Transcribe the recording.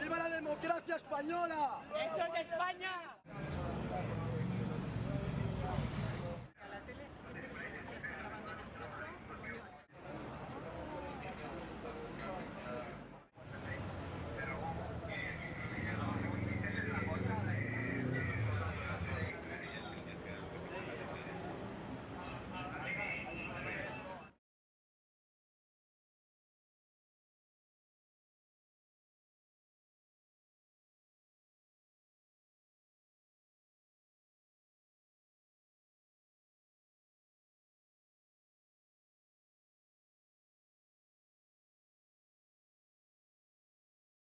¡Viva la democracia española! ¡Esto es España!